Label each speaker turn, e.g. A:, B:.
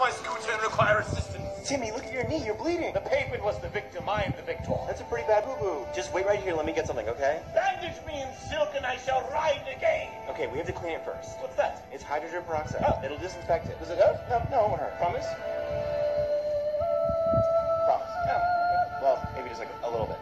A: my scooter and require assistance.
B: Timmy, look at your knee. You're bleeding.
A: The pavement was the victim. I am the victor.
B: That's a pretty bad boo-boo. Just wait right here. Let me get something, okay?
A: Bandage me in silk and I shall ride again.
B: Okay, we have to clean it first.
A: What's that?
B: It's hydrogen peroxide.
A: Oh.
B: It'll disinfect it.
A: Does it hurt?
B: No, no, it won't hurt.
A: Promise? Oh.
B: Promise. Oh. Well, maybe just like a little bit.